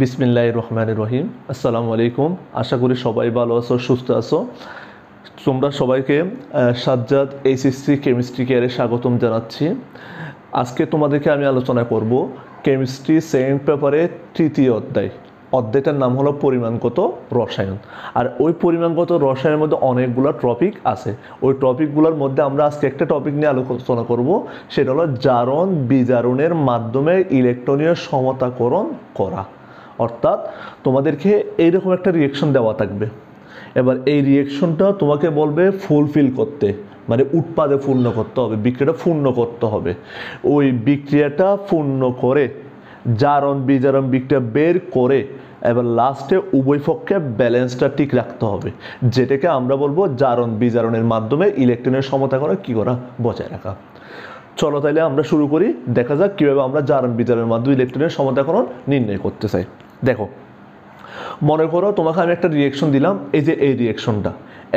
বিসমিল্লাহ রহমান রহিম। আসসালামু আলাইকুম। আশা করি সবাই ভালো আছো, সুস্থ আছো। তোমরা সবাইকে সাজ্জাদ এইচএসসি কেমিস্ট্রি কেয়ারে স্বাগতম জানাচ্ছি। আজকে তোমাদেরকে আমি আলোচনা করব কেমিস্ট্রি সেকেন্ড পেপারে তৃতীয় অধ্যায়। অধ্যায়টার নাম হলো পরিমাণগত রসায়ন। আর ওই পরিমাণগত রসায়নের মধ্যে অনেকগুলো টপিক আছে। ওই টপিকগুলোর মধ্যে আমরা আজকে একটা টপিক নিয়ে আলোচনা করব। সেটা হলো জারণ বিজারণের মাধ্যমে ইলেকট্রনীয় সমতাকরণ করা। অর্থাৎ তোমাদেরকে এইরকম একটা রিয়েকশন দেওয়া থাকবে। এবার এই রিয়েকশনটা তোমাকে বলবে ফুলফিল করতে। মানে উৎপাদে পূর্ণ করতে হবে, বিক্রিয়াটা পূর্ণ করতে হবে। ওই বিক্রিয়াটা পূর্ণ করে, জারণ বিজারণ বিক্রিয়া বের করে, এবার লাস্টে উভয় পক্ষে ব্যালেন্সটা ঠিক রাখতে হবে। যেটাকে আমরা বলব জারণ বিজারণের মাধ্যমে ইলেকট্রনের সমতা করা, কী করা, বজায় রাখা। চলো তাইলে আমরা শুরু করি, দেখা যাক কীভাবে আমরা জারণ বিজারণের মাধ্যমে ইলেকট্রনের সমতাকরণ নির্ণয় করতে চাই। মনে করো তোমাকে আমি একটা রিয়েকশন দিলাম, এই যে এই রিয়েকশনটা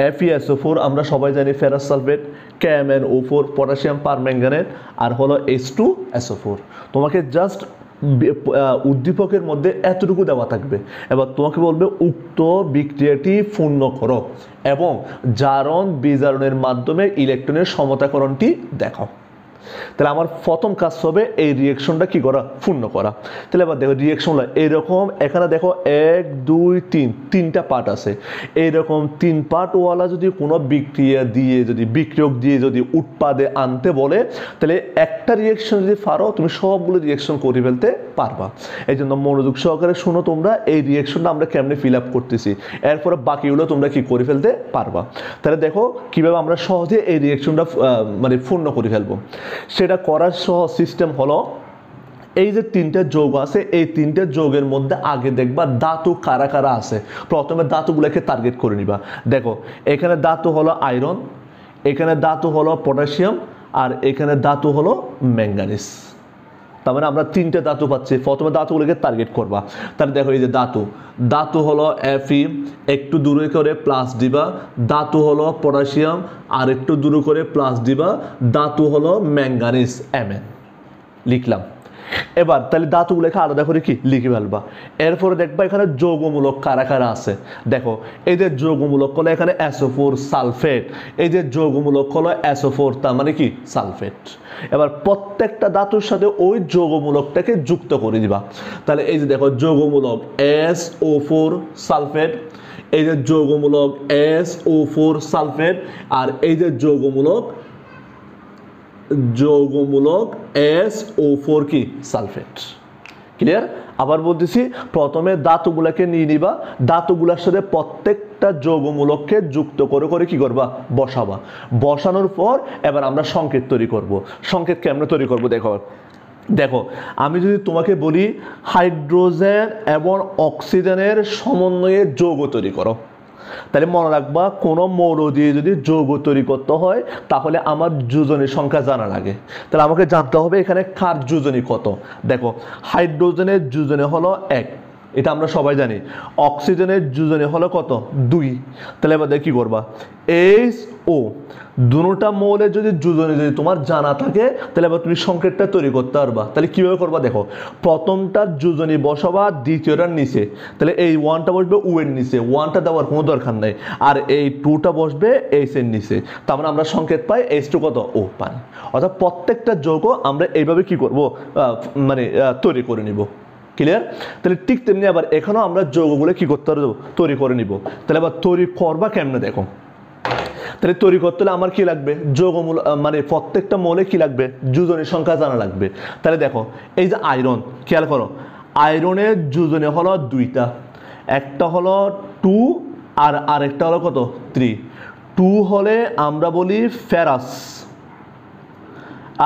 এফইএসও ফোর আমরা সবাই জানি ফেরাস সালফেট ক্যামেন ও ফোর পটাশিয়াম পারম্যাঙ্গানেট আর হলো এইচ টু এসও ফোর তোমাকে জাস্ট উদ্দীপকের মধ্যে এতটুকু দেওয়া থাকবে। এবার তোমাকে বলবে, উক্ত বিক্রিয়াটি পূর্ণ করো এবং জারণ বিজারণের মাধ্যমে ইলেকট্রনের সমতাকরণটি দেখাও। তাহলে আমার প্রথম কাজ হবে এই রিয়েকশনটা কি করা? পূর্ণ করা। তাহলে এবার দেখো রিয়েকশনটা এইরকম এখানে দেখো এক, দুই, তিন, তিনটা পার্ট আছে। এইরকম তিন পার্টওয়ালা যদি কোনো বিক্রিয়া দিয়ে, যদি বিক্রিয়ক দিয়ে যদি উৎপাদে আনতে বলে, তাহলে একটা রিয়েকশন যদি পারো, তুমি সবগুলো রিয়েকশন করে ফেলতে পারবা। এই জন্য মনোযোগ সহকারে শুনো তোমরা, এই রিয়েকশনটা আমরা কেমনে ফিল আপ করতেছি। এরপরে বাকিগুলো তোমরা কি করে ফেলতে পারবা। তাহলে দেখো কীভাবে আমরা সহজে এই রিয়েকশনটা মানে পূর্ণ করে ফেলব। সেটা করার সহ সিস্টেম হলো এই যে তিনটে যোগ আছে, এই তিনটে যোগের মধ্যে আগে দেখবা ধাতু কারা কারা আছে। প্রথমে ধাতুগুলোকে টার্গেট করে নিবা। দেখো, এখানে ধাতু হলো আয়রন এখানে ধাতু হলো পটাশিয়াম আর এখানে ধাতু হলো ম্যাঙ্গানিস তার মানে আমরা তিনটে ধাতু পাচ্ছি। প্রথমে ধাতুগুলোকে টার্গেট করবা। তাহলে দেখো এই যে ধাতু। ধাতু হলো এফি একটু দূরে করে প্লাস দিবা। ধাতু হলো পটাশিয়াম, আর একটু দূরে করে প্লাস দিবা। ধাতু হলো ম্যাঙ্গানিস এম লিখলাম। এবার তাহলে ধাতুগুলোকে আলাদা করে কি লিখে ফেলবা। এরপরে দেখবা এখানে যৌগমূলক কারা কারা আছে। দেখো, এই যে যৌগমূলক হলো এখানে অ্যাসোফোর সালফেট, এই যে যৌগমূলক হলো অ্যাসোফোর তার মানে কি? সালফেট। এবার প্রত্যেকটা ধাতুর সাথে ওই যৌগমূলকটাকে যুক্ত করে দিবা। তাহলে এই যে দেখো, যৌগমূলক এস ও ফোর সালফেট, এই যে যৌগমূলক এস ও ফোর সালফেট, আর এই যে যৌগমূলক যৌগমূলক এস ও ফোর কি? সালফেট। ক্লিয়ার আবার বলতেছি, প্রথমে ধাতুগুলাকে নিয়ে নিবা। ধাতুগুলার সাথে প্রত্যেকটা যৌগমূলককে যুক্ত করে করে কি করবা? বসাবা। বসানোর পর এবার আমরা সংকেত তৈরি করব। সংকেত কেমনে তৈরি করব দেখো। দেখো, আমি যদি তোমাকে বলি, হাইড্রোজেন এবং অক্সিজেনের সমন্বয়ে যৌগ তৈরি করো। তাহলে মনে রাখবা, কোনো মৌল দিয়ে যদি যৌগ তৈরি করতে হয়, তাহলে আমার যোজনের সংখ্যা জানা লাগে। তাহলে আমাকে জানতে হবে এখানে কার যোজনী কত। দেখো, হাইড্রোজেনের যোজনে হলো এক। এটা আমরা সবাই জানি। অক্সিজেনের যোজনে হলো কত? দুই। তাহলে এবার দেখি করবা? এইচ ও দুটা মৌলের যদি যোজনে যদি তোমার জানা থাকে, তাহলে এবার তুমি সংকেতটা তৈরি করতে পারবা। তাহলে কীভাবে করবা দেখো? প্রথমটার যোজনী বসাবা দ্বিতীয়টার নিচে। তাহলে এই ওয়ানটা বসবে ও এর নিচে। ওয়ানটা দেওয়ার কোনো দরকার নেই। আর এই টুটা বসবে এইচ এর নিচে। তার মানে আমরা সংকেত পাই এইচ টু কত? ও পাই। অর্থাৎ প্রত্যেকটা যৌগ আমরা এইভাবে কি করব? মানে তৈরি করে নিব। ক্লিয়ার তাহলে ঠিক তেমনি আবার এখানেও আমরা যৌগগুলো কি করতে পারব? তৈরি করে নিব। তাহলে আবার তৈরি করবা কেমনে দেখো? তাহলে তৈরি করতে হলে আমার কি লাগবে? যৌগমূল মানে প্রত্যেকটা মৌলে কি লাগবে? যোজনের সংখ্যা জানা লাগবে। তাহলে দেখো, এই যে আয়রন, খেয়াল করো আয়রনের যোজনে হলো দুইটা। একটা হলো টু, আর আরেকটা হলো কত? থ্রি। টু হলে আমরা বলি ফেরাস,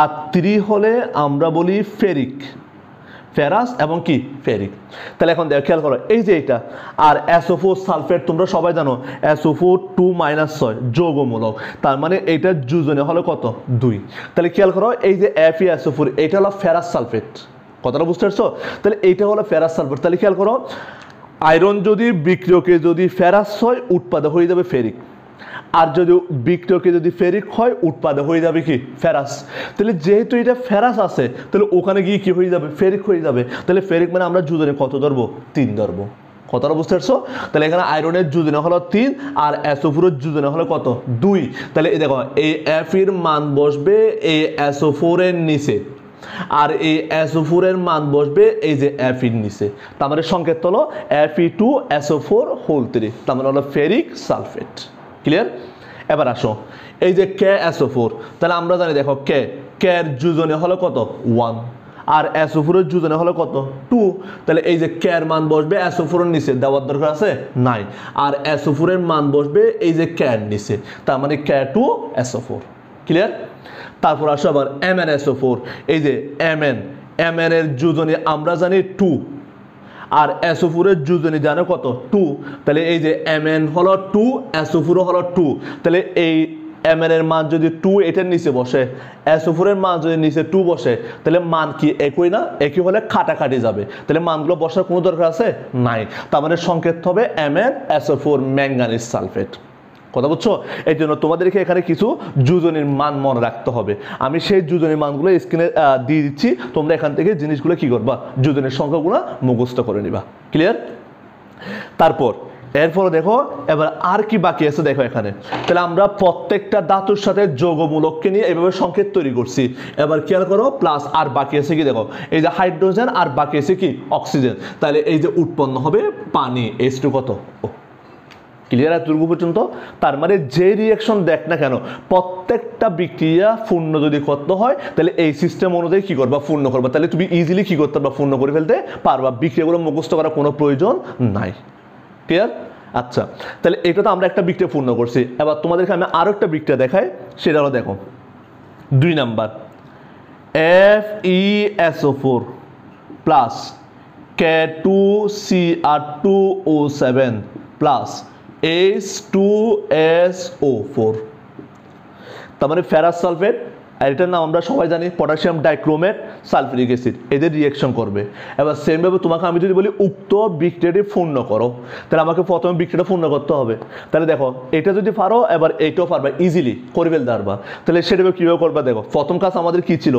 আর থ্রি হলে আমরা বলি ফেরিক। ফেরাস এবং কি? ফেরিক। তাহলে এখন দেখো, খেয়াল করো, এই যে এটা আর অ্যাসোফো সালফেট তোমরা সবাই জানো অ্যাসোফো টু মাইনাস ছয়, যৌগমূলক। তার মানে এইটা যোজনে হলো কত? দুই। তাহলে খেয়াল করো, এই যে এফ ই অ্যাসোফোর এটা হলো ফেরাস সালফেট। কথাটা বুঝতে পারছ? তাহলে এইটা হলো ফেরাস সালফেট। তাহলে খেয়াল করো, আয়রন যদি বিক্রিয়কে যদি ফেরাস হয়, উৎপাদক হয়ে যাবে ফেরিক। আর যদি বিক্রিয়কে যদি ফেরিক হয়, উৎপাদে হয়ে যাবে কি? ফেরাস। তাহলে যেহেতু এটা ফেরাস আছে, তাহলে ওখানে গিয়ে কি হয়ে যাবে? ফেরিক হয়ে যাবে। তাহলে ফেরিক মানে আমরা জুদনে কত ধরবো? তিন ধরবো। কতটা বুঝতে পারছ? তাহলে এখানে আয়রনের জুদনে হলো তিন, আর অ্যাসোফোরের জুদনে হলো কত? দুই। তাহলে এই দেখো, এই এর মান বসবে এই অ্যাসোফোরের নিচে, আর এই অ্যাসোফোরের মান বসবে এই যে এফ ইর নিচে। তার মানে সংকেত হলো F two S O four whole three তার মানে হলো ফেরিক সালফেট। ক্লিয়ার এবার আসো। এই যে কে অ্যাসোফোর তাহলে আমরা জানি দেখো কে কে কের জুজনে হলো কত? ওয়ান আর অ্যাসোফোরের জুজনে হলো কত? টু তাহলে এই যে ক্যার মান বসবে অ্যাসোফোরের নিচে, দেওয়ার দরকার আছে নাই আর অ্যাসোফোরের মান বসবে এই যে ক্যার নিচে, তার মানে কে টু অ্যাসোফোর ক্লিয়ার তারপর আসো আবার এম এন এসও ফোর এই যে এম এন এম এন এর যোজনী আমরা জানি টু আর এসোফুরের যুজনি জানে কত? টু। তাহলে এই যে এম এন হলো টু এসোফোরও হলো টু। তাহলে এই এম এন এর মান যদি টু এটার নিচে বসে, এসোফোরের মান যদি নিচে টু বসে, তাহলে মান কি একই না? একই হলে খাটাখাটি যাবে। তাহলে মানগুলো বসার কোনো দরকার আছে? নাই। তার মানে সংকেত হবে M N S O four manganese sulphate. কথা বুঝছ? এই জন্য তোমাদেরকে এখানে কিছু যুজনের মান মনে রাখতে হবে। আমি সেই যুজনের মানগুলো স্ক্রিনে দিয়ে দিচ্ছি। তোমরা এখান থেকে জিনিসগুলো কি করবা? যুজনের সংখ্যাগুলো মুখস্থ করে নিবা। ক্লিয়ার তারপর, এরপরে দেখো, এবার আর কি বাকি আছে দেখো এখানে। তাহলে আমরা প্রত্যেকটা ধাতুর সাথে যোগমূলককে নিয়ে এভাবে সংকেত তৈরি করছি। এবার খেয়াল করো? প্লাস আর বাকি আছে কি দেখো? এই যে হাইড্রোজেন আর বাকি আছে কি? অক্সিজেন। তাহলে এই যে উৎপন্ন হবে পানি। এস টু কত? ক্লিয়ার এতটুকু পর্যন্ত? তার মানে যে রিয়াকশন দেখ না কেন, প্রত্যেকটা বিক্রিয়া পূর্ণ যদি করতে হয়, তাহলে এই সিস্টেম অনুযায়ী কী করবা? পূর্ণ করবা। তাহলে তুমি ইজিলি কী করতে পারবা? পূর্ণ করে ফেলতে পারবা। বিক্রিয়াগুলো মুখস্থ করার কোনো প্রয়োজন নাই। ক্লিয়ার আচ্ছা তাহলে এটা তো আমরা একটা বিক্রিয়া পূর্ণ করছি। এবার তোমাদেরকে আমি আরও একটা বিক্রিয়া দেখাই, সেটা হলো দেখো। দুই number. F E S O four plus K two C R two O seven plus H two S O four তার মানে ফেরাস সালফেট আর এটার নাম আমরা সবাই জানি পটাশিয়াম ডাইক্রোমেট সালফিউরিক অ্যাসিড এদের রিয়েকশন করবে। এবার সেমভাবে তোমাকে আমি যদি বলি উক্ত বিক্রিয়াটি পূর্ণ করো, তাহলে আমাকে প্রথমে বিক্রিয়াটা পূর্ণ করতে হবে। তাহলে দেখো, এটা যদি পারো, এবার এইটাও পারবা ইজিলি করে ফেলতে পারবা। তাহলে সেটা কীভাবে করবা দেখো, প্রথম কাজ আমাদের কি ছিল?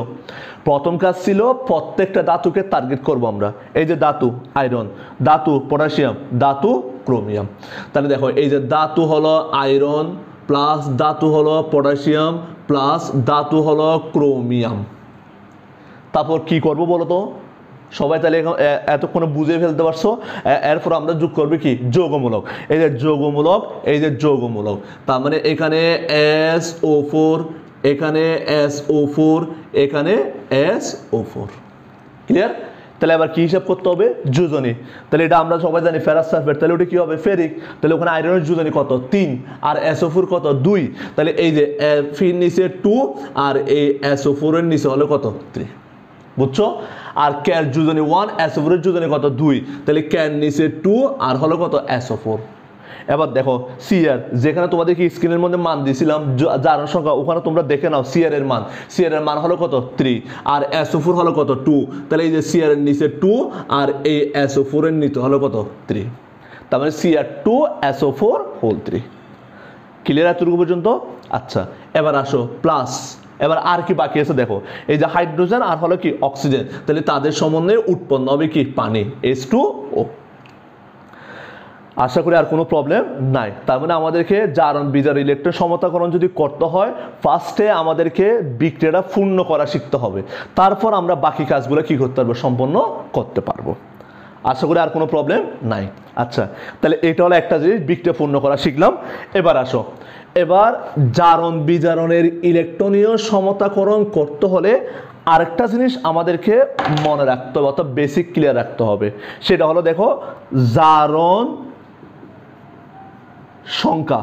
প্রথম কাজ ছিল প্রত্যেকটা ধাতুকে টার্গেট করব আমরা। এই যে ধাতু আয়রন ধাতু পটাশিয়াম ধাতু ক্রোমিয়াম তাহলে দেখো, এই যে ধাতু হলো আয়রন প্লাস ধাতু হলো পটাশিয়াম প্লাস ধাতু হলো ক্রোমিয়াম তারপর কি করব বলো তো? সবাই তাহলে এতক্ষণে বুঝে ফেলতে পারছ? এরপর আমরা যোগ করবে কি? যৌগমূলক। এই যে যৌগমূলক, এই যে যৌগমূলক। তার মানে এখানে এস ও ফোর এখানে এস ও ফোর এখানে এস ও ফোর ক্লিয়ার তাহলে আবার কি হিসাব করতে হবে? যোজনী। তাহলে এটা আমরা সবাই জানি ফেরাস সালফেট তাহলে ওটা কী হবে? ফেরিক। তাহলে ওখানে আয়রনের যোজনী কত? তিন। আর এসোফোর কত? দুই। তাহলে এই যে ফির নিচে টু আর এই এসোফোরের নিচে হলো কত? থ্রি বুঝছ? আর ক্যার যোজনী ওয়ান এসোফোরের যোজনী কত? দুই। তাহলে ক্যার নিচে টু আর হলো কত? এসোফোর। এবার দেখো সিআর যেখানে তোমাদেরকে স্ক্রিনের মধ্যে মান দিয়েছিলাম যার সংখ্যা, ওখানে তোমরা দেখে নাও সিআর এর মান। সিআর এর মান হলো কত? থ্রি আর এসও ফোর হলো কত? টু তাহলে এই যে সিআর এর নিচে টু আর এই এসও ফোর এর নিচে হলো কত? থ্রি তার মানে C R two S O four whole three clear এতটুকু পর্যন্ত? আচ্ছা এবার আসো প্লাস এবার আর কি বাকি আছে দেখো? এই যে হাইড্রোজেন আর হলো কি অক্সিজেন তাহলে তাদের সম্বন্ধে উৎপন্ন হবে কি? পানি। এস টু ও আশা করি আর কোনো প্রবলেম নাই। তার মানে আমাদেরকে জারণ বিজার ইলেকট্রন সমতাকরণ যদি করতে হয় ফার্স্টে আমাদেরকে বিক্রিয়াটা পূর্ণ করা শিখতে হবে। তারপর আমরা বাকি কাজগুলো কি করতে পারব, সম্পন্ন করতে পারব। আশা করি আর কোনো প্রবলেম নাই। আচ্ছা তাহলে এটা হলো একটা জিনিস বিক্রিয়া পূর্ণ করা শিখলাম। এবার আসো। এবার জারণ বিজারণের ইলেকট্রনীয় সমতাকরণ করতে হলে আরেকটা জিনিস আমাদেরকে মনে রাখতে হবে, অর্থাৎ বেসিক ক্লিয়ার রাখতে হবে। সেটা হলো দেখো, জারণ সংখ্যা।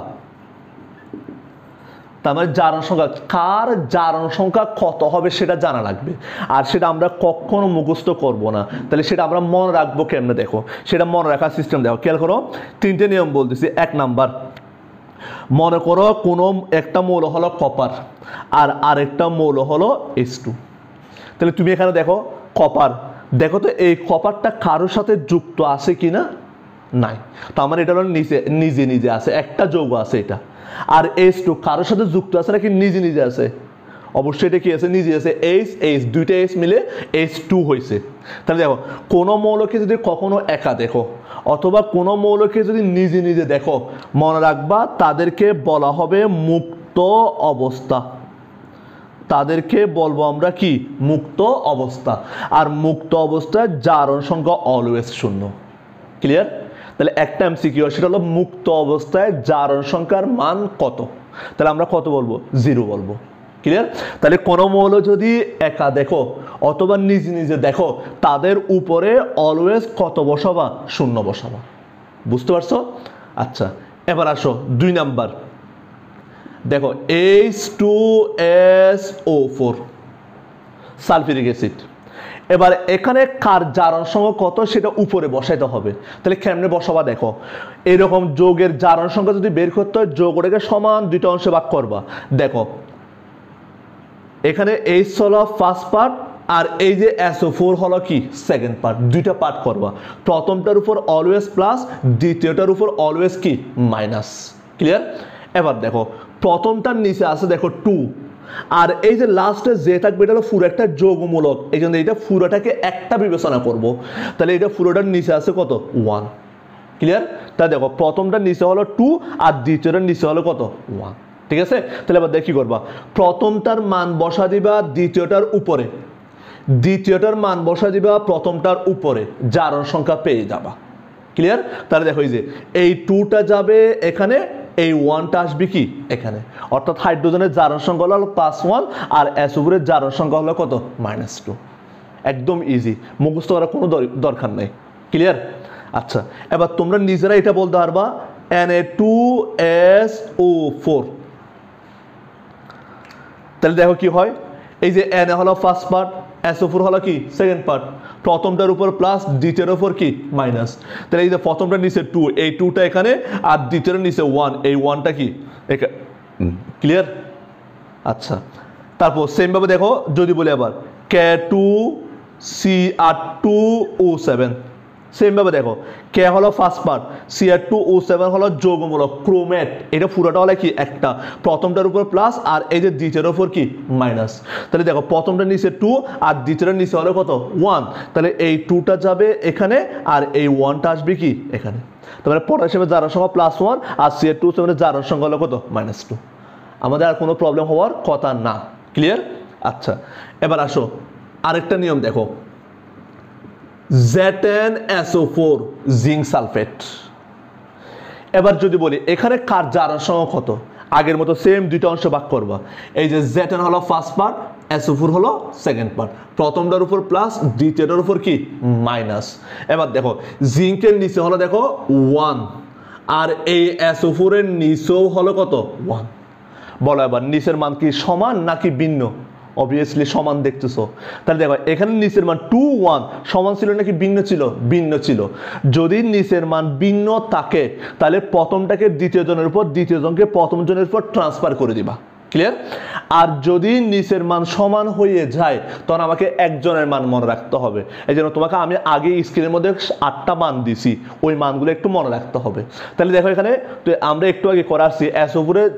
তার মানে জারণ সংখ্যা। কার জারণ সংখ্যা কত হবে সেটা জানা লাগবে। আর সেটা আমরা কখনো মুখস্থ করব না। তাহলে সেটা আমরা মনে রাখব কেমনে দেখো? সেটা মনে রাখার সিস্টেম দেখো। খেয়াল করো, তিনটে নিয়ম বলতেছি, এক নাম্বার। মনে করো কোনো একটা মৌল হলো কপার আর আরেকটা মৌল হলো এস টু তাহলে তুমি এখানে দেখো কপার দেখো তো এই কপারটা কারোর সাথে যুক্ত আছে কিনা? নাই। তো আমার এটা হলো নিজে নিজে নিজে আছে। একটা যৌগ আছে এটা। আর এইচ টু কারোর সাথে যুক্ত আছে নাকি নিজে নিজে আছে? অবশ্যই এটা কি আছে? নিজে আছে। এইচ এইচ দুইটা এইচ মিলে এইচ টু হয়েছে তাহলে দেখো, কোনো মৌলকে যদি কখনো একা দেখো, অথবা কোনো মৌলকে যদি নিজে নিজে দেখো, মনে রাখবা তাদেরকে বলা হবে মুক্ত অবস্থা। তাদেরকে বলব আমরা কি? মুক্ত অবস্থা। আর মুক্ত অবস্থায় জারণ সংখ্যা অলওয়েজ শূন্য। ক্লিয়ার তাহলে একটা এমসিকিউ সেটা হলো মুক্ত অবস্থায় জারণ সংখ্যার মান কত? তাহলে আমরা কত বলব? জিরো বলব। ক্লিয়ার তাহলে কোনো মৌল যদি একা দেখো অথবা নিজে নিজে দেখো, তাদের উপরে অলওয়েজ কত বসাবা? শূন্য বসাবা। বুঝতে পারছ? আচ্ছা এবার আসো দুই নাম্বার। দেখো H two S O four sulphuric acid এবার এখানে কার জারণ সংখ্যা কত সেটা উপরে বসাইতে হবে। তাহলে কেমনে বসাবা দেখো? এরকম যোগের জারণ সংখ্যা যদি বের করতে হয়, যোগ ওটাকে সমান দুইটা অংশে ভাগ করবা। দেখো, এখানে এইচ হলো ফার্স্ট পার্ট আর এই যে এসও ফোর হলো কি? সেকেন্ড পার্ট দুইটা পার্ট করবা। প্রথমটার উপর অলওয়েজ প্লাস দ্বিতীয়টার উপর অলওয়েজ কি? মাইনাস ক্লিয়ার এবার দেখো, প্রথমটার নিচে আছে দেখো টু আর এই যে লাস্টে যে থাকবে, এটা হলো পুরো একটা যোগমূলক। এই জন্য এটা পুরোটাকে একটা বিবেচনা করব। তাহলে এটা পুরোটার নিচে আছে কত? ওয়ান ক্লিয়ার তা দেখো প্রথমটার নিচে হলো টু আর দ্বিতীয়টার নিচে হলো কত? ওয়ান ঠিক আছে? তাহলে এবার দেখি করবা। প্রথমটার মান বসা দিবা দ্বিতীয়টার উপরে। দ্বিতীয়টার মান বসা দিবা প্রথমটার উপরে। জারণ সংখ্যা পেয়ে যাবা। ক্লিয়ার তাহলে দেখো এই যে, এই টুটা যাবে এখানে এই ওয়ানটা আসবে কি? এখানে। অর্থাৎ হাইড্রোজেনের জারণ সংখ্যা হলো প্লাস ওয়ান আর অ্যাসোগুরের জারণ সংখ্যা হলো কত? মাইনাস টু একদম ইজি মুখস্থ করার কোনো দর- দরকার নেই। ক্লিয়ার আচ্ছা এবার তোমরা নিজেরা এটা বলতে পারবা। N A two S O four তাহলে দেখো কি হয়? এই যে এন এ হলো ফার্স্ট পার্ট এসও ফোর হলো কি? সেকেন্ড পার্ট প্রথমটার উপর প্লাস দ্বিতীয়ের উপর কি? মাইনাস তাহলে এই যে প্রথমটার নিচে টু এই টুটা এখানে আর দ্বিতীয়টার নিচে ওয়ান এই ওয়ানটা কি? ক্লিয়ার আচ্ছা। তারপর সেমভাবে দেখো, যদি বলি আবার K two C R two O seven সেমভাবে দেখো কে হলো first part C R two O seven হলো যোগমূলক, ক্রোমেট। এটা পুরোটা হলো কি? একটা। প্রথমটার উপর প্লাস আর এই যে দ্বিতীয়টার উপর কি? মাইনাস তাহলে দেখো প্রথমটার নিচে টু আর দ্বিতীয়টার নিচে হলো কত? ওয়ান তাহলে এই টুটা যাবে এখানে আর এই ওয়ানটা আসবে কি? এখানে। তারপরে পটাশিয়ামের জারার সংখ্যা প্লাস ওয়ান আর সি আর টু সেভেনের জারার সংখ্যা হলো কত? মাইনাস টু আমাদের আর কোনো প্রবলেম হওয়ার কথা না। ক্লিয়ার আচ্ছা। এবার আসো। আরেকটা নিয়ম দেখো। Z N S O four zinc sulphate এবার যদি বলি, এখানে কার জারার সংখ্যা কত? আগের মতো সেম দুইটা অংশ ভাগ করবা। এই যে জেটেন হলো first part S O four হলো সেকেন্ড পার্ট প্রথমটার উপর প্লাস দ্বিতীয়টার উপর কি? মাইনাস এবার দেখো জিঙ্কের নিচে হলো দেখো ওয়ান আর এই এসও ফোরের নিচেও হলো কত? ওয়ান বলো এবার, নিচের মান কি সমান নাকি ভিন্ন? অবভিয়াসলি সমান দেখতেছো। তাহলে দেখো, এখানে নিচের মান টু ওয়ান সমান ছিল নাকি ভিন্ন ছিল? ভিন্ন ছিল। যদি নিচের মান ভিন্ন থাকে, তাহলে প্রথমটাকে দ্বিতীয় জনের উপর, দ্বিতীয় জনকে প্রথম জনের উপর ট্রান্সফার করে দিবা। ক্লিয়ার আর যদি নিচের মান সমান হয়ে যায়, তখন আমাকে একজনের মান মনে রাখতে হবে। এই জন্য তোমাকে আমি আগে স্ক্রিনের মধ্যে আটটা মান দিছি। ওই মানগুলো একটু মনে রাখতে হবে। তাহলে দেখো এখানে আমরা একটু আগে করে আসছি। এস উপরে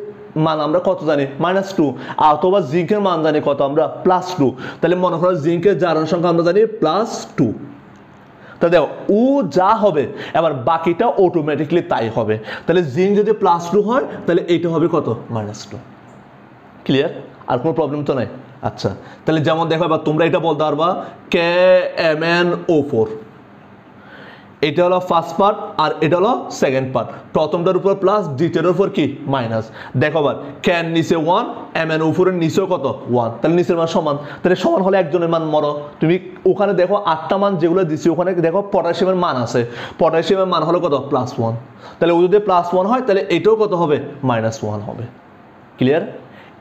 মান আমরা কত জানি? মাইনাস টু অথবা জিঙ্কের মান জানি কত আমরা? প্লাস টু তাহলে মনে করো জিঙ্কের জারণ সংখ্যা আমরা জানি প্লাস টু তাহলে দেখো, ও যা হবে, এবার বাকিটা অটোমেটিকলি তাই হবে। তাহলে জিঙ্ক যদি প্লাস টু হয়, তাহলে এইটা হবে কত? মাইনাস টু ক্লিয়ার আর কোনো প্রবলেম তো নাই? আচ্ছা। তাহলে যেমন দেখো, এবার তোমরা এটা বলতে পারবা K M N O four এটা হলো ফার্স্ট পার্ট আর এটা হলো সেকেন্ড পার্ট প্রথমটার উপর প্লাস দ্বিতীয়টার উপর কি? মাইনাস দেখো আবার ক্যান নিচে ওয়ান এম এন উপরের নিচেও কত? ওয়ান তাহলে নিচের মান সমান। তাহলে সমান হলে একজনের মান মরো। তুমি ওখানে দেখো আটটা মান যেগুলো দিচ্ছি ওখানে দেখো পটাশিয়ামের মান আছে। পটাশিয়ামের মান হলো কত? প্লাস ওয়ান তাহলে ও যদি প্লাস ওয়ান হয়, তাহলে এটাও কত হবে? মাইনাস ওয়ান হবে। ক্লিয়ার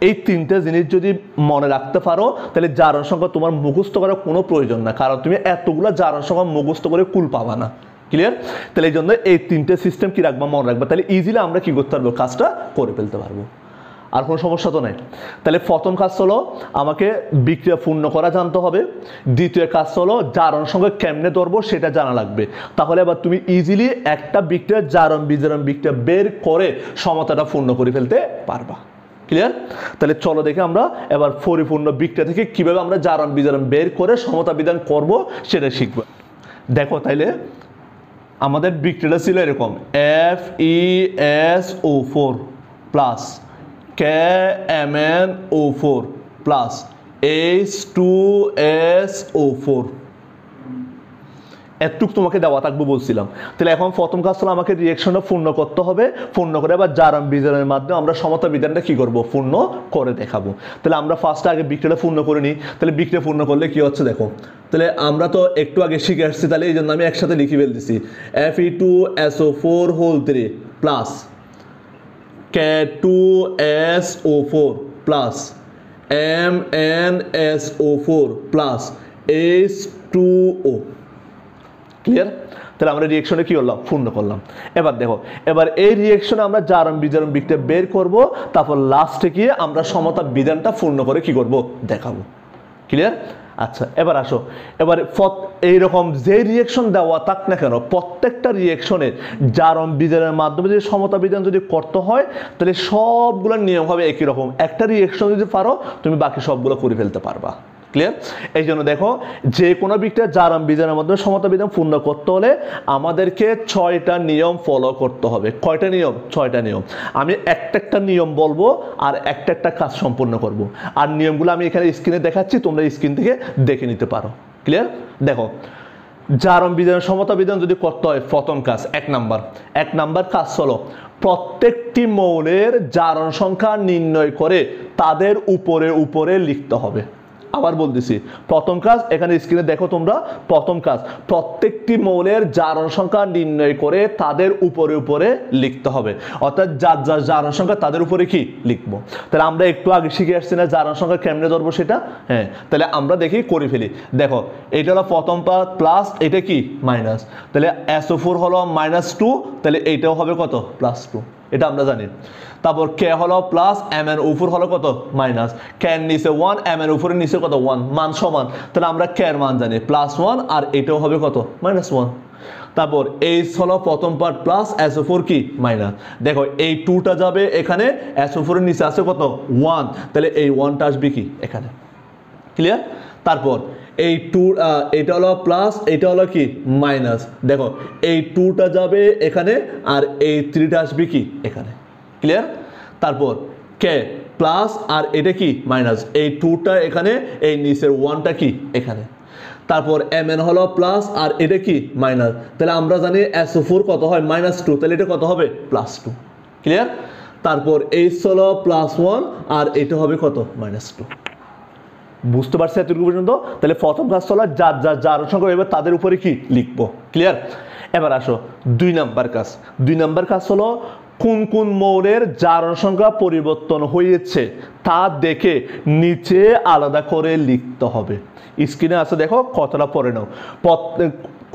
এই তিনটে জিনিস যদি মনে রাখতে পারো, তাহলে জারণ সংখ্যা তোমার মুখস্থ করার কোনো প্রয়োজন না। কারণ তুমি এতগুলো জারণ সংখ্যা মুখস্থ করে কুল পাবা না। ক্লিয়ার তাহলে এই জন্য এই তিনটে সিস্টেম কি রাখবা? মনে রাখবা। তাহলে ইজিলি আমরা কি করতে পারব? কাজটা করে ফেলতে পারব। আর কোনো সমস্যা তো নাই। তাহলে প্রথম কাজ হলো আমাকে বিক্রিয়া পূর্ণ করা জানতে হবে। দ্বিতীয় কাজ হলো জারণ সঙ্গে কেমনে ধরবো সেটা জানা লাগবে। তাহলে এবার তুমি ইজিলি একটা বিক্রিয়া, জারণ, বিজারণ বিক্রিয়া বের করে সমতাটা পূর্ণ করে ফেলতে পারবা। ক্লিয়ার তাহলে চলো দেখে আমরা এবার পরিপূর্ণ বিক্রিয়া থেকে কীভাবে আমরা জারণ, বিজারণ বের করে সমতা বিধান করব সেটা শিখব। দেখো তাইলে আমাদের বিক্রিটা ছিল এরকম F E S O four plus K M N O four plus H two S O four এতটুক তোমাকে দেওয়া থাকব বলছিলাম। তাহলে এখন প্রথম কাজ হলো আমাকে রিয়েকশনটা পূর্ণ করতে হবে, পূর্ণ করে আবার জারাম বিজারের মাধ্যমে আমরা সমতা বিধানটা কি করব? পূর্ণ করে দেখাবো। তাহলে আমরা ফার্স্টে আগে বিক্রিয়াটা পূর্ণ করে নিই। তাহলে বিক্রিয়া পূর্ণ করলে কি হচ্ছে দেখো? তাহলে আমরা তো একটু আগে শিখে আসছি, তাহলে এই জন্য আমি একসাথে লিখে ফেলতেছি। F E two S O four whole three plus K two S O four plus M N S O four plus H two O clear তাহলে আমরা রিয়েকশনে কি করলাম? পূর্ণ করলাম। এবার দেখো, এবার এই রিয়েকশনে আমরা জারণ বিজারণ বিক্রিয়া বের করব, তারপর লাস্টে গিয়ে আমরা সমতা বিধানটা পূর্ণ করে কি করব? দেখাবো। ক্লিয়ার আচ্ছা এবার আসো। এবার এইরকম যে রিয়েকশন দেওয়া থাক না কেন, প্রত্যেকটা রিয়েকশনের জারণ বিজারণের মাধ্যমে যদি সমতা বিধান যদি করতে হয়, তাহলে সবগুলোর নিয়ম হবে একই রকম। একটা রিয়েকশন যদি পারো, তুমি বাকি সবগুলো করে ফেলতে পারবা। ক্লিয়ার এই জন্য দেখো, যে কোনো বিক্রিয়া জারম বিজারের মধ্যে সমতা বিধান পূর্ণ করতে হলে আমাদেরকে ছয়টা নিয়ম ফলো করতে হবে। কয়টা নিয়ম? ছয়টা নিয়ম। আমি একটা একটা নিয়ম বলব আর একটা একটা কাজ সম্পূর্ণ করব। আর নিয়মগুলো আমি এখানে স্ক্রিনে দেখাচ্ছি, তোমরা স্ক্রিন থেকে দেখে নিতে পারো। ক্লিয়ার দেখো, জারম বিধান সমতা বিধান যদি করতে হয়, প্রথম কাজ, এক নাম্বার। এক নাম্বার কাজ হলো, প্রত্যেকটি মৌলের জারণ সংখ্যা নির্ণয় করে তাদের উপরে উপরে লিখতে হবে। আবার বলতেছি, প্রথম কাজ, এখানে স্ক্রিনে দেখো তোমরা, প্রথম কাজ, প্রত্যেকটি মৌলের জারণ সংখ্যা নির্ণয় করে তাদের উপরে উপরে লিখতে হবে। অর্থাৎ যার যার জারণ সংখ্যা তাদের উপরে কি? লিখব। তাহলে আমরা একটু আগে শিখে আসছি না জারণ সংখ্যা কেমনে ধরবো সেটা? হ্যাঁ তাহলে আমরা দেখি, করে ফেলি। দেখো এটা হলো প্রথম পার্ট প্লাস এটা কি? মাইনাস তাহলে এসও ফোর হলো মাইনাস টু তাহলে এইটাও হবে কত? প্লাস টু এটা আমরা জানি। তারপর কে হলো প্লাস এম এর উপর হলো কত? মাইনাস কে এর নিচে ওয়ান এম এর উপরে নিচে কত? ওয়ান মান সমান। তাহলে আমরা কে এর মান জানি। প্লাস ওয়ান আর এটাও হবে কত? মাইনাস ওয়ান তারপর এইচ হলো প্রথম পার্ট প্লাস এস ফোর কি? মাইনাস দেখো, এই টুটা যাবে এখানে এস ফোরের নিচে আছে কত? ওয়ান তাহলে এই ওয়ানটা আসবে কি? এখানে। ক্লিয়ার তারপর, এই টু এটা হলো প্লাস এটা হলো কি? মাইনাস দেখো, এই টুটা যাবে এখানে আর এই থ্রিটা আসবে কি? এখানে। ক্লিয়ার তারপর কে প্লাস আর এটা কি? মাইনাস এই টুটা এখানে, এই নিচের ওয়ানটা কি? এখানে। তারপর এম এন হলো প্লাস আর এটা কি? মাইনাস তাহলে আমরা জানি এস ফোর কত হয়? মাইনাস টু তাহলে এটা কত হবে? প্লাস টু ক্লিয়ার তারপর এইচ হলো প্লাস ওয়ান আর এটা হবে কত? মাইনাস টু বুঝতে পারছি এতটুকু পর্যন্ত? তাহলে প্রথম ক্লাস হলো যার যার যার সংখ্যা এবার তাদের উপরে কি লিখব? ক্লিয়ার এবার আসো, দুই নাম্বার কাজ। দুই নাম্বার কাজ হলো কোন কোন মৌলের জারণ সংখ্যা পরিবর্তন হয়েছে, তা দেখে নিচে আলাদা করে লিখতে হবে। স্ক্রিনে আছে, দেখো কতটা পড়ে নাও।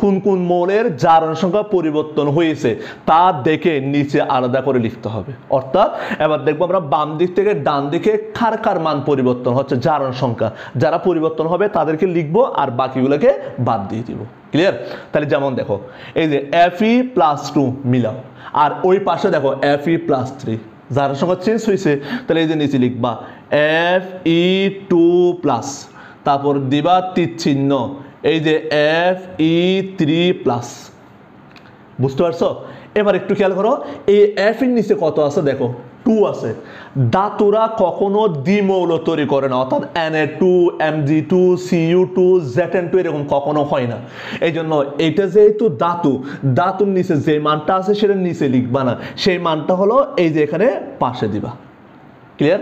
কোন কোন মৌলের জারণ সংখ্যা পরিবর্তন হয়েছে, তা দেখে নিচে আলাদা করে লিখতে হবে। অর্থাৎ, এবার দেখব আমরা বাম দিক থেকে ডান দিকে কার কার মান পরিবর্তন হচ্ছে, জারণ সংখ্যা। যারা পরিবর্তন হবে, তাদেরকে লিখব আর বাকিগুলোকে বাদ দিয়ে দিব। ক্লিয়ার তাহলে যেমন দেখো, এই যে এফ ই প্লাস টু মিলাও। আর ওই পাশে দেখো এফ ই প্লাস থ্রি যার সংখ্যা চেঞ্জ হয়েছে, তাহলে এই যে নিচে লিখবা এফ ই টু প্লাস তারপর দিবা তীর চিহ্ন এই যে এফ ই থ্রি প্লাস বুঝতে পারছ? এবার একটু খেয়াল করো, এই এফ এর নিচে কত আছে দেখো? টু আছে। দাতুরা কখনো দ্বিমৌল তৈরি করে না, অর্থাৎ N A two M G two C U two Z N two এরকম কখনো হয় না। এই জন্য এটা যেহেতু দাতু, দাতুর নিচে যে মানটা আছে সেটা নিচে লিখবা না। সেই মানটা হলো এই যে এখানে পাশে দিবা। ক্লিয়ার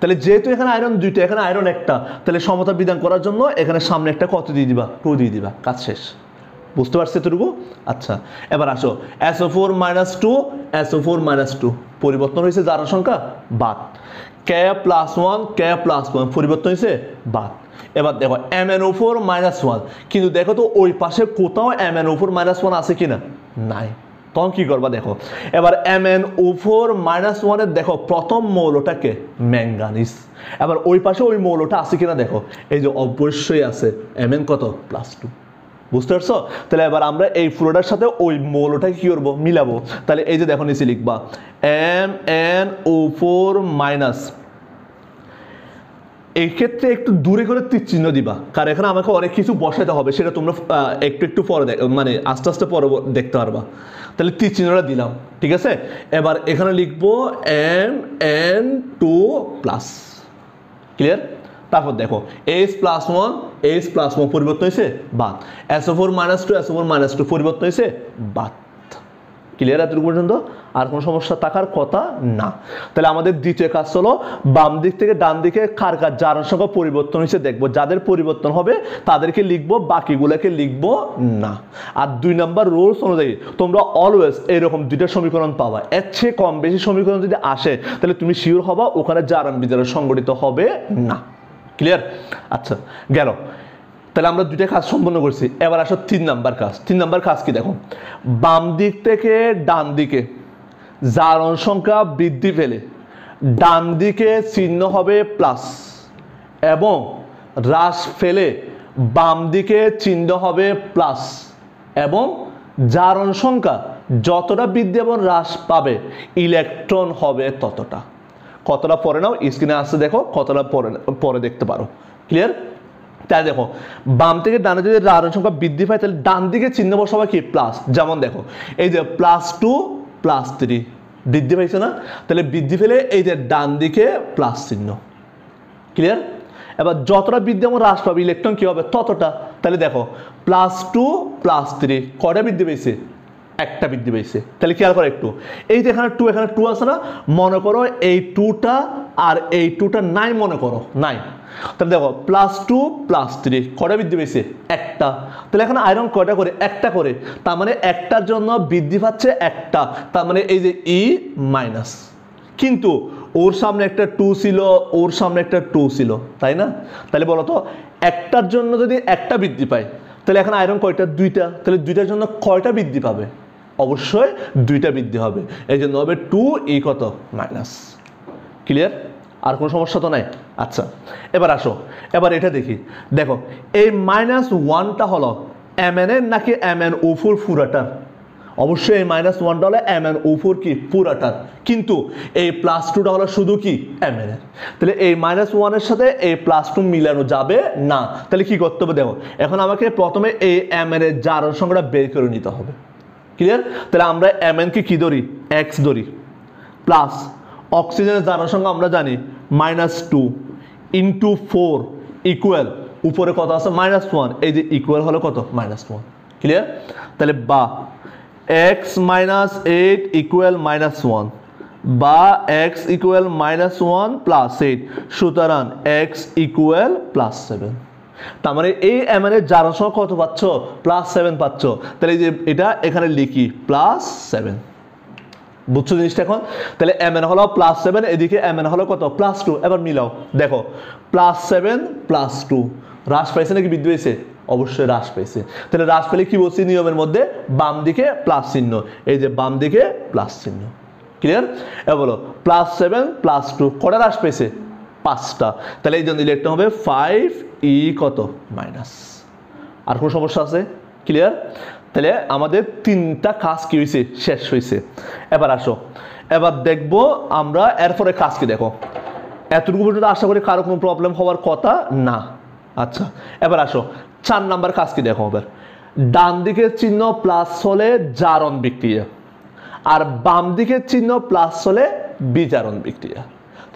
তাহলে যেহেতু এখানে আয়রন দুইটা, এখানে আয়রন একটা, তাহলে সমতা বিধান করার জন্য এখানে সামনে একটা কত দিয়ে দিবা? টু দিয়ে দিবা। কাজ শেষ। বুঝতে পারছি এতটুকু? আচ্ছা এবার আসো। S O four minus two S O four minus two পরিবর্তন হয়েছে যার সংখ্যা? বাদ। K plus one K plus one পরিবর্তন হয়েছে? বাদ। এবার দেখো M N O four minus one কিন্তু দেখো তো ওই পাশে কোথাও M N O four minus one আছে কিনা? নাই। তখন কি করবা দেখো? এবার M N O four minus ওয়ানের দেখো, প্রথম মৌলটাকে ম্যাঙ্গানিস এবার ওই পাশে ওই মৌলটা আছে কিনা দেখো? এই যে অবশ্যই আছে এম এন কত? প্লাস টু বুঝতে পারছ? তাহলে এবার আমরা এই ফ্লোটার সাথে ওই মৌলটাকে কি করব? মিলাবো। তাহলে এই যে দেখো নিচে লিখবা M N O four minus এই ক্ষেত্রে একটু দূরে করে চিহ্ন দিবা। কারণ এখানে আমাকে অনেক কিছু বসাতে হবে, সেটা তোমরা একটু একটু পরে মানে আস্তে আস্তে পরে দেখতে পারবা। তাহলে তীর চিহ্নটা দিলাম, ঠিক আছে? এবার এখানে লিখব M N two plus clear তারপর দেখো H plus one H plus one পরিবর্তন হয়েছে বাদ। S O four minus two S O four minus two পরিবর্তন হয়েছে বাদ। ক্লিয়ার এতটুকু পর্যন্ত? আর কোনো সমস্যা থাকার কথা না। তাহলে আমাদের দ্বিতীয় কাজ হলো, বাম দিক থেকে ডান দিকে কার কার যার সংখ্যা পরিবর্তন হয়েছে দেখব। যাদের পরিবর্তন হবে, তাদেরকে লিখব, বাকিগুলোকে লিখব না। আর দুই নাম্বার রুলস অনুযায়ী, তোমরা অলওয়েজ এরকম দুইটা সমীকরণ পাবা। এর চেয়ে কম বেশি সমীকরণ যদি আসে, তাহলে তুমি শিওর হবা ওখানে জারান বিজারণ সংগঠিত হবে না। ক্লিয়ার আচ্ছা গেল। তাহলে আমরা দুইটা কাজ সম্পন্ন করছি। এবার আসো তিন নাম্বার কাজ। তিন নাম্বার কাজ কি দেখো? বাম দিক থেকে ডান দিকে জারণ সংখ্যা বৃদ্ধি পেলে ডান দিকে চিহ্ন হবে প্লাস এবং হ্রাস ফেলে বাম দিকে চিহ্ন হবে প্লাস এবং জারণ সংখ্যা যতটা বৃদ্ধি এবং হ্রাস পাবে, ইলেকট্রন হবে ততটা। কতটা পরে নাও? স্ক্রিনে আসতে দেখো, কতটা পরে পরে দেখতে পারো। ক্লিয়ার তাই দেখো, বাম থেকে ডানে যদি রারণ সংখ্যা বৃদ্ধি পায়, তাহলে ডান দিকে চিহ্ন বসাবে কি? প্লাস যেমন দেখো, এই যে প্লাস টু প্লাস থ্রি বৃদ্ধি পাইছে না? তাহলে বৃদ্ধি পেলে এই যে ডান দিকে প্লাস চিহ্ন। ক্লিয়ার এবার যতটা বৃদ্ধি আমার হ্রাস পাবে ইলেকট্রন কি হবে? ততটা। তাহলে দেখো প্লাস টু প্লাস থ্রি কটা বৃদ্ধি পেয়েছে? একটা বৃদ্ধি পেয়েছে তাহলে খেয়াল করো একটু। এই যে এখানে টু এখানে টু আছে না? মনে করো এই টুটা আর এই টুটা নাই মনে করো নাই তাহলে দেখো প্লাস টু প্লাস থ্রি কটা বৃদ্ধি পেয়েছে একটা। তাহলে এখানে আয়রন কয়টা করে? একটা করে। তার মানে একটার জন্য বৃদ্ধি পাচ্ছে একটা। তার মানে এই যে ই মাইনাস কিন্তু ওর সামনে একটা টু ছিল, ওর সামনে একটা টু ছিল, তাই না? তাহলে বলো তো, একটার জন্য যদি একটা বৃদ্ধি পায়, তাহলে এখন আয়রন কয়টা? দুইটা। তাহলে দুইটার জন্য কয়টা বৃদ্ধি পাবে? অবশ্যই দুইটা বৃদ্ধি হবে। এই জন্য হবে টু, ই কত? মাইনাস। ক্লিয়ার আর কোনো সমস্যা তো নাই? আচ্ছা এবার আসো। এবার এটা দেখি। দেখো, এই মাইনাস ওয়ানটা হলো এম এন এর নাকি এম এন ওফুর ফুরাটার? অবশ্যই এই মাইনাস ওয়ানটা হলো এম এন ওফোর কি? পুরাটার কিন্তু এই প্লাস টুটা হলো শুধু কি? এম এন এর তাহলে এই মাইনাস ওয়ানের সাথে এই প্লাস টু মিলানো যাবে না। তাহলে কি করতে হবে দেখো, এখন আমাকে প্রথমে এই এম এন এর জারণ সংখ্যাটা বের করে নিতে হবে। ক্লিয়ার তাহলে আমরা এম এন কে ধরি? এক্স ধরি। প্লাস অক্সিজেনের জারণ সংখ্যা আমরা জানি minus two into four equal উপরে কত আছে? মাইনাস ওয়ান এই যে ইকুয়াল হলো কত? মাইনাস ওয়ান ক্লিয়ার তাহলে বা X minus eight equal minus one বা X equal minus one plus eight সুতরাং এক্স ইকুয়াল প্লাস সেভেন তার মানে এই এম এর জারণ সংখ্যা কত পাচ্ছ? প্লাস সেভেন পাচ্ছ। তাহলে যে এটা এখানে লিখি প্লাস সেভেন বুঝছ জিনিসটা এখন? তাহলে এম এন হলো প্লাস সেভেন এদিকে এম এন হলো কত? প্লাস টু এবার মিলাও। দেখো প্লাস সেভেন প্লাস টু হ্রাস পাইছে নাকি বৃদ্ধি হয়েছে অবশ্যই হ্রাস পেয়েছে তাহলে হ্রাস পেলে কি বলছি নিয়মের মধ্যে? বাম দিকে প্লাস চিহ্ন। এই যে বাম দিকে প্লাস চিহ্ন। ক্লিয়ার এবার বলো প্লাস সেভেন প্লাস টু কটা হ্রাস পেয়েছে? পাঁচটা। তাহলে এই জন্য ইলেকট্রন হবে ফাইভ ই কত? মাইনাস আর কোনো সমস্যা আছে? ক্লিয়ার তাহলে আমাদের তিনটা কাজ কি হয়েছে শেষ হয়েছে এবার আসো। এবার দেখব আমরা এরপরে কাজ কি দেখো। এতটুকু পর্যন্ত আশা করি কারও কোনো প্রবলেম হওয়ার কথা না। আচ্ছা এবার আসো। চার নাম্বার কাজ কি দেখো এবার? ডান দিকের চিহ্ন প্লাস হলে জারণ বিক্রিয়া। আর বাম দিকের চিহ্ন প্লাস হলে বিজারণ বিক্রিয়া।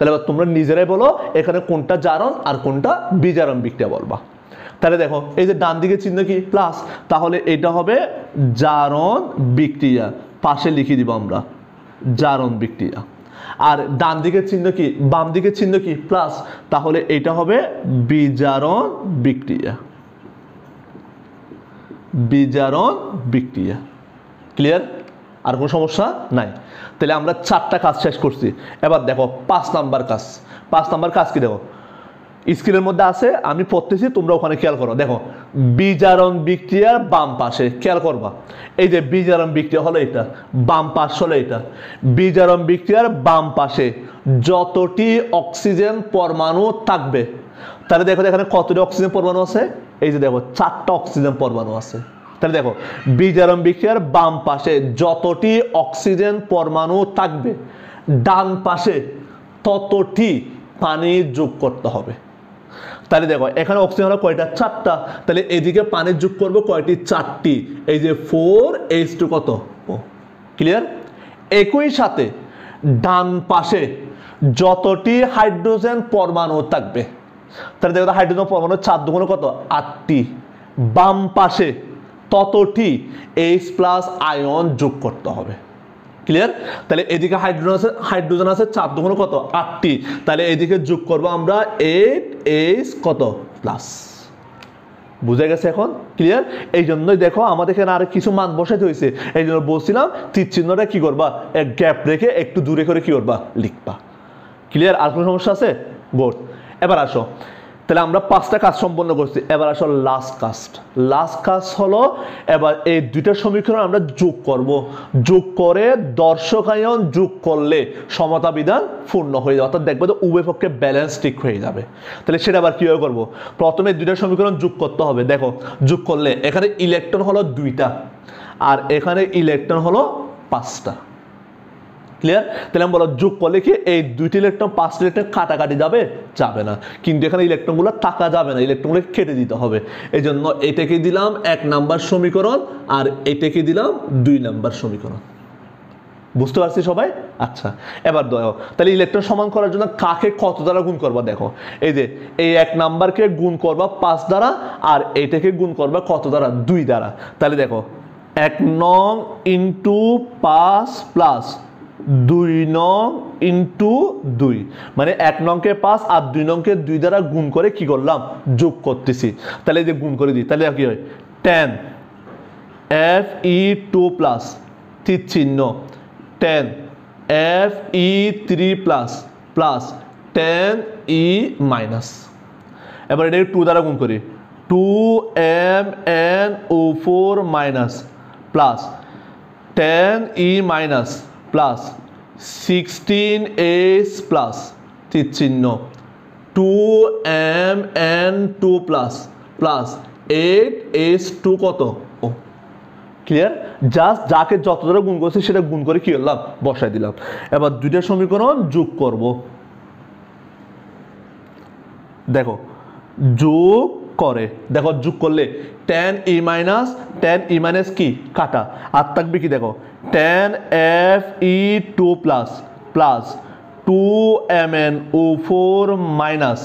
তাহলে এবার তোমরা নিজেরাই বলো এখানে কোনটা জারণ আর কোনটা বিজারণ বিক্রিয়া বলবা। তাহলে দেখো, এই যে ডান দিকের চিহ্ন কি? প্লাস তাহলে এটা হবে জারণ বিক্রিয়া। পাশে লিখে দিব আমরা, জারণ বিক্রিয়া। আর ডান দিকের চিহ্ন কি? বাম দিকের চিহ্ন কি? প্লাস তাহলে এটা হবে বিজারণ বিক্রিয়া। বিজারণ বিক্রিয়া। ক্লিয়ার আর কোনো সমস্যা নাই। তাহলে আমরা চারটা কাজ শেষ করছি। এবার দেখো, পাঁচ নাম্বার কাজ। পাঁচ নাম্বার কাজ কি দেখো? স্কিলের মধ্যে আছে, আমি পড়তেছি, তোমরা ওখানে খেয়াল করো। দেখো, বিজারণ বিক্রিয়ার বাম পাশে, খেয়াল করবা। এই যে বিজারণ বিক্রিয়া হলো এটা, বাম পাশ হলো এটা। বিজারণ বিক্রিয়ার বাম পাশে যতটি অক্সিজেন পরমাণু থাকবে, তাহলে দেখো এখানে কতটি অক্সিজেন পরমাণু আছে? এই যে দেখো, চারটা অক্সিজেন পরমাণু আছে। তাহলে দেখো, বিজারণ বিক্রিয়ার বাম পাশে যতটি অক্সিজেন পরমাণু থাকবে, ডান পাশে ততটি পানি যোগ করতে হবে। তাহলে দেখো, এখানে অক্সিজেন হলো কয়টা? চারটা। তাহলে এদিকে পানি যোগ করব কয়টি? চারটি। এই যে ফোর, এইচ টু কত? ক্লিয়ার একই সাথে ডান পাশে যতটি হাইড্রোজেন পরমাণু থাকবে, তাহলে দেখো, হাইড্রোজেন পরমাণু চার দুগুণ কত? আটটি। বাম পাশে ততটি এইচ প্লাস আয়ন যোগ করতে হবে। ক্লিয়ার তাহলে এদিকে হাইড্রোজেন আছে হাইড্রোজেন আছে চার দুগুণ কত? আটটি। তাহলে এদিকে যোগ করব আমরা এইট এইচ কত? প্লাস বুঝে গেছে এখন? ক্লিয়ার এই জন্যই দেখো আমাদের এখানে আর কিছু মান বসাইতে হয়েছে। এই জন্য বলছিলাম তীর চিহ্নটা কি করবা? এক গ্যাপ রেখে একটু দূরে করে কি করবা? লিখবা। ক্লিয়ার আর কোনো সমস্যা আছে? গুড এবার আসো। তাহলে আমরা পাঁচটা কাজ সম্পন্ন করছি। এবার আসো লাস্ট কাস্ট লাস্ট কাজ হলো, এবার এই দুইটা সমীকরণ আমরা যোগ করব। যোগ করে দর্শকায়ন যোগ করলে সমতা বিধান পূর্ণ হয়ে যাবে। অর্থাৎ দেখবে তো উভয় পক্ষে ব্যালেন্স ঠিক হয়ে যাবে। তাহলে সেটা আবার কীভাবে করব? প্রথমে দুইটা সমীকরণ যোগ করতে হবে। দেখো, যোগ করলে এখানে ইলেকট্রন হলো দুইটা, আর এখানে ইলেকট্রন হলো পাঁচটা। ক্লিয়ার তাহলে আমি বলো যোগ করলে কি এই দুইটি ইলেকট্রন পাঁচটি ইলেকট্রন কাটাকাটি যাবে? যাবে না। কিন্তু এখানে ইলেকট্রনগুলো টাকা যাবে না ইলেকট্রনগুলো কেটে দিতে হবে। এই জন্য এটাকে দিলাম এক নাম্বার সমীকরণ আর এটাকে দিলাম দুই নাম্বার সমীকরণ। বুঝতে পারছি সবাই? আচ্ছা এবার দেখো তাহলে ইলেকট্রন সমান করার জন্য কাকে কত দ্বারা গুণ করবা দেখো। এই যে, এই এক নাম্বারকে গুণ করবা পাঁচ দ্বারা আর এটাকে গুণ করবা কত দ্বারা? দুই দ্বারা। তাহলে দেখো, এক নং ইন্টু পাঁচ প্লাস দুই নং ইন্টু দুই। মানে এক নংকে পাঁচ আর দুই নংকে দুই দ্বারা গুণ করে কি করলাম? যোগ করতেছি। তাহলে যে গুণ করে দিই, তাহলে কি হয়? Ten F E two plus তীর চিহ্ন ten F E three plus plus ten E minus এবার এটাকে টু দ্বারা গুণ করি। Two M N O four minus plus ten E minus plus sixteen S plus চিহ্ন two M N two plus plus eight S two কত? O, clear? Just যাকে যত দ্বারা গুণ করছে সেটা গুণ করে কি করলাম? বসাই দিলাম। এবার দুইটা সমীকরণ যোগ করব। দেখো, যোগ করে। দেখো, যোগ করলে ten E minus ten E minus কি? কাটা। আর থাকবে কি দেখো? Ten F E two plus plus two M N O four minus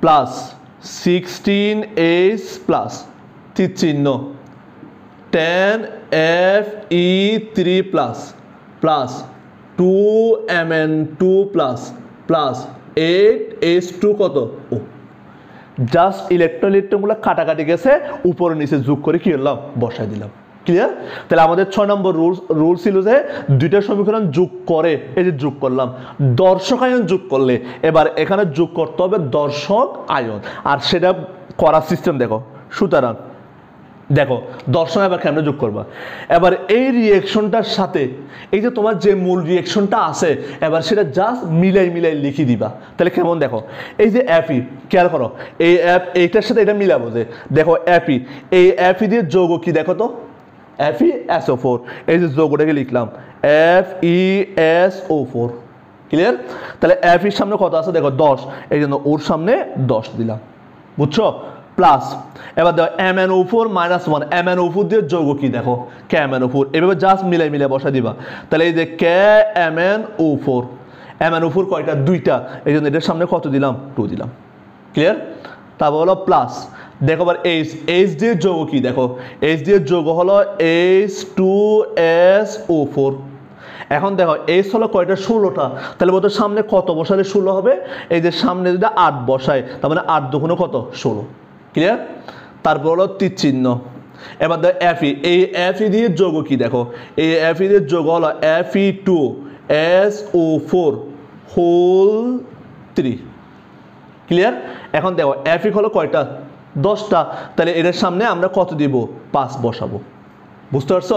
plus sixteen H plus চিহ্ন ten F E three plus plus two M N two plus plus eight H two কত? O just electron ইলেকট্রনগুলো কাটাকাটি গেছে, উপরে নিচে যোগ করে কী করলাম? বসাই দিলাম। ক্লিয়ার তাহলে আমাদের ছয় নম্বর রুল রুল ছিল যে দুইটা সমীকরণ যোগ করে, এই যে যোগ করলাম। দর্শক আয়ন যোগ করলে, এবার এখানে যোগ করতে হবে দর্শক আয়ন। আর সেটা করার সিস্টেম দেখো। সুতরাং দেখো, দর্শন এবার কেমনে যোগ করবা? এবার এই রিয়েকশনটার সাথে, এই যে তোমার যে মূল রিয়েকশনটা আছে, এবার সেটা জাস্ট মিলাই মিলাই লিখি দিবা। তাহলে কেমন দেখো? এই যে অ্যাপি খেয়াল করো, এই অ্যাপ এইটার সাথে এটা মিলাবো যে, দেখো অ্যাপি এই অ্যাপি দিয়ে যোগ কি দেখো তো? F E S O four এই যে যোগটাকে লিখলাম F E S O four clear তাহলে এফ ইর সামনে কত আছে? দেখো দশ, এই জন্য ওর সামনে দশ দিলাম, বুঝছ? প্লাস এবার দেখো M N O four minus one M N O four দিয়ে যোগ কি দেখো? K M N O four এভাবে জাস্ট মিলাই মিলাই বসা দিবা। তাহলে এই যে K M N O four M N O four কয়টা? দুইটা। এই জন্য এটার সামনে কত দিলাম? টু দিলাম। ক্লিয়ার তারপর হলো প্লাস দেখো আবার এইচ এইচ দিয়ে যোগ কি দেখো? এইচ দিয়ে যোগ হলো H two S O four এখন দেখো এইচ হলো কয়টা? ষোলোটা। তাহলে বলতো সামনে কত বসালে ষোলো হবে? এই যে সামনে যদি আট বসায়, তার মানে আট দুগুণে কত? ষোলো। ক্লিয়ার তারপর হলো তীর চিহ্ন। এবার দেখো এফি এই এফি দিয়ে যোগ কি দেখো? এই এফি দিয়ে যোগ হলো F E two S O four whole three clear এখন দেখো এফ হলো কয়টা? দশটা। তাহলে এটার সামনে আমরা কত দিব? পাঁচ বসাবো। বুঝতে পারছ?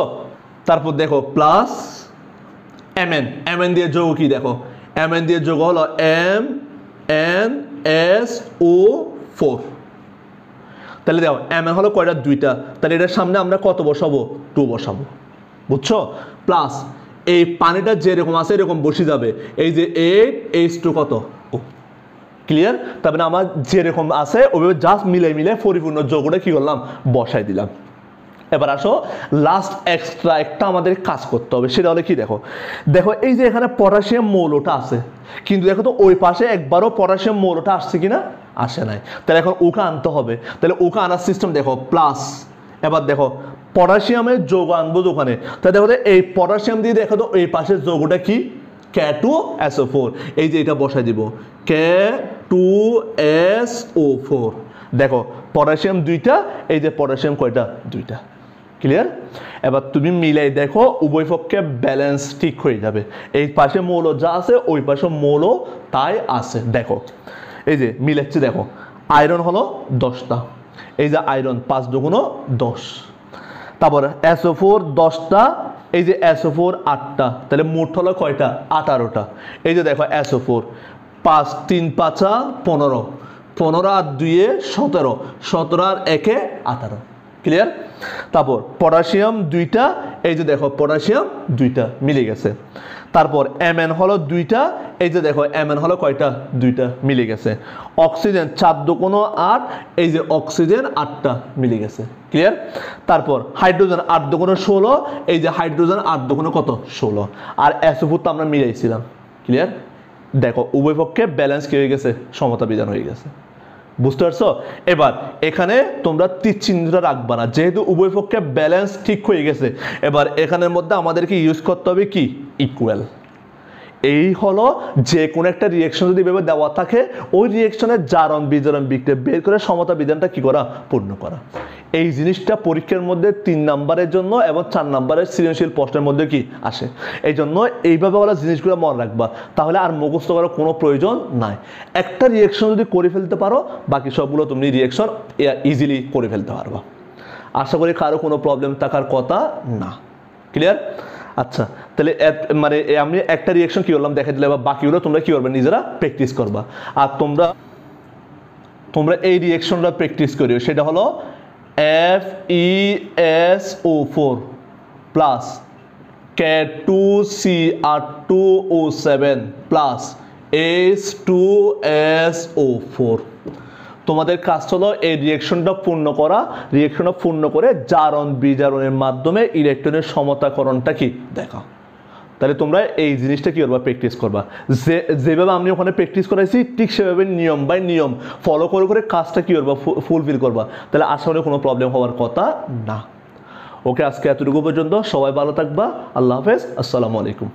তারপর দেখো plus M N M N দিয়ে যোগ কি দেখো? এম এন দিয়ে যোগ হলো M N S O four তাহলে দেখো এম হলো কয়টা? দুইটা। তাহলে এটার সামনে আমরা কত বসাবো? টু বসাবো। বুঝছ? প্লাস এই পানিটা যেরকম আছে, এরকম বসে যাবে। এই যে এইট এইচ টু কত? ক্লিয়ার তারপরে আমার যেরকম আছে ওইভাবে জাস্ট মিলে মিলে পরিপূর্ণ যোগটা কী করলাম? বসাই দিলাম। এবার আসো লাস্ট এক্সট্রা একটা আমাদের কাজ করতে হবে, সেটা হলে কি দেখো? দেখো এই যে এখানে পটাশিয়াম মৌলটা আছে, কিন্তু দেখো তো ওই পাশে একবারও পটাশিয়াম মৌলটা আসছে কি না আসে নাই। তাহলে এখন ওকে আনতে হবে। তাহলে ওকে আনার সিস্টেম দেখো প্লাস এবার দেখো, পটাশিয়ামের যোগ আনব দোকানে। তাহলে দেখো এই পটাশিয়াম দিয়ে দেখো তো এই পাশের যোগটা কি? K two S O four এই যে এটা বসাই দিব। K two S O four দেখো, পটাশিয়াম দুইটা, এই যে পটাশিয়াম কয়টা? দুইটা। ক্লিয়ার এবার তুমি মিলাই দেখো, উভয় পক্ষে ব্যালেন্স ঠিক হয়ে যাবে। এই পাশে মৌল যা আছে, ওই পাশে মৌল তাই আছে। দেখো, এই যে মিলাচ্ছি দেখো আয়রন হলো দশটা, এই যে আয়রন পাঁচ দুগুণো দশ। তারপর এসও ফোর দশটা, এই যে এসও ফোর আটটা, তাহলে মোট হলো কয়টা? আঠারোটা। এই যে দেখো এসও ফোর পাঁচ, তিন, পাঁচা পনেরো। পনেরো আর দুইয়ে সতেরো সতেরো আর একে আঠারো। ক্লিয়ার তারপর পটাশিয়াম দুইটা, এই যে দেখো পটাশিয়াম দুইটা মিলে গেছে। তারপর এম এন হলো দুইটা, এই যে দেখো এম এন হলো কয়টা? দুইটা মিলে গেছে। অক্সিজেন চার কোনো আট, এই যে অক্সিজেন আটটা মিলে গেছে। ক্লিয়ার তারপর হাইড্রোজেন আট কোনো ষোলো, এই যে হাইড্রোজেন আট কোনো কত? ষোলো। আর অ্যাসোফুট তো আমরা মিলাইছিলাম। ক্লিয়ার দেখো, উভয় পক্ষে ব্যালেন্স কি হয়ে গেছে? সমতা বিধান হয়ে গেছে। বুঝতে পারছ? এবার, এখানে তোমরা তীরচিহ্নটা রাখবা না, যেহেতু উভয় পক্ষে ব্যালেন্স ঠিক হয়ে গেছে। এবার এখানের মধ্যে আমাদেরকে ইউজ করতে হবে কি? ইকুয়াল এই হলো যে কোনো একটা রিয়েকশন যদি এভাবে দেওয়া থাকে, ওই রিয়েকশনের জারণ বিজারণ বিক্রিয়া বের করে সমতা বিধানটা কি করা? পূর্ণ করা। এই জিনিসটা পরীক্ষার মধ্যে তিন নাম্বারের জন্য এবং চার নাম্বারের সৃজনশীল প্রশ্নের মধ্যে কি আসে? এই জন্য এইভাবে ওরা জিনিসগুলো মনে রাখবা। তাহলে আর মুখস্থ করার কোনো প্রয়োজন নাই। একটা রিয়েকশন যদি করে ফেলতে পারো, বাকি সবগুলো তুমি রিয়েকশন ইজিলি করে ফেলতে পারবা। আশা করি কারও কোনো প্রবলেম থাকার কথা না। ক্লিয়ার আচ্ছা তাহলে মানে আমি একটা রিয়েকশন কি করলাম? দেখা দিলে বা বাকিগুলো তোমরা কি করবে? নিজেরা প্র্যাকটিস করবা। আর তোমরা তোমরা এই রিয়েকশনটা প্র্যাকটিস করিও। সেটা হলো F E S O four plus K two C R two O seven plus S two S O four তোমাদের কাজ হলো এই রিয়েকশনটা পূর্ণ করা। রিয়েকশনটা পূর্ণ করে জারণ বিজারণের মাধ্যমে ইলেকট্রনের সমতাকরণটা কি? দেখা। তাহলে তোমরা এই জিনিসটা কি করবা? প্র্যাকটিস করবা। যে, যেভাবে আমি ওখানে প্র্যাকটিস করাইছি, ঠিক সেভাবে নিয়ম বাই নিয়ম ফলো করে করে কাজটা কি করবা? ফুলফিল করবা। তাহলে আশা করি কোনো প্রবলেম হওয়ার কথা না। ওকে আজকে এতটুকু পর্যন্ত সবাই ভালো থাকবা। আল্লাহ হাফেজ। আসসালামু আলাইকুম।